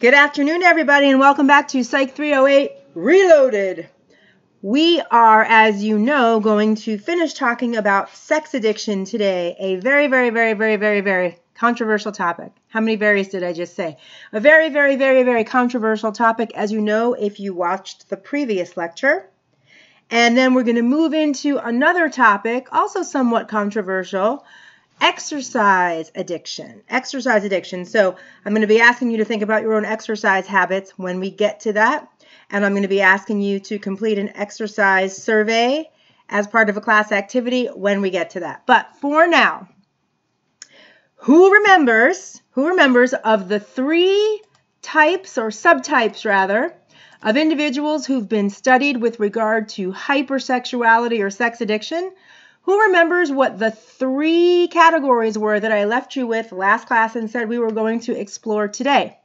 Good afternoon, everybody, and welcome back to Psych 308 Reloaded. We are, as you know, going to finish talking about sex addiction today. A very, very, very, very, very, very controversial topic. How many varies did I just say? A very, very, very, very controversial topic, as you know, if you watched the previous lecture. And then we're going to move into another topic, also somewhat controversial, exercise addiction. Exercise addiction. So I'm going to be asking you to think about your own exercise habits when we get to that. And I'm going to be asking you to complete an exercise survey as part of a class activity when we get to that. But for now, who remembers, who remembers of the three types or subtypes rather of individuals who've been studied with regard to hypersexuality or sex addiction? Who remembers what the three categories were that I left you with last class and said we were going to explore today?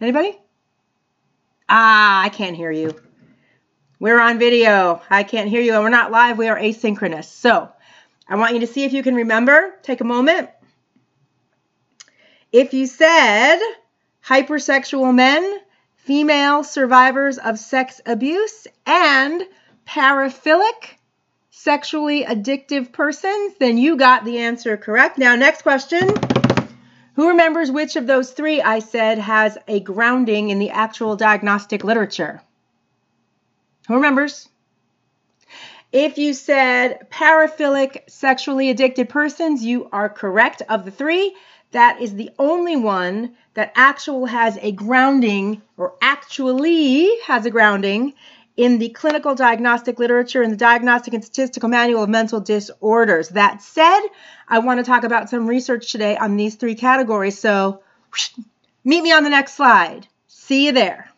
Anybody? Ah, I can't hear you. We're on video. I can't hear you, and we're not live. We are asynchronous. So I want you to see if you can remember. Take a moment. If you said hypersexual men, female survivors of sex abuse, and paraphilic, sexually addictive persons, then you got the answer correct. Now, next question. Who remembers which of those three I said has a grounding in the actual diagnostic literature? Who remembers? If you said paraphilic, sexually addicted persons, you are correct. Of the three, that is the only one that actual has a grounding or actually has a grounding in the clinical diagnostic literature in the Diagnostic and Statistical Manual of Mental Disorders. That said, I want to talk about some research today on these three categories. So meet me on the next slide. See you there.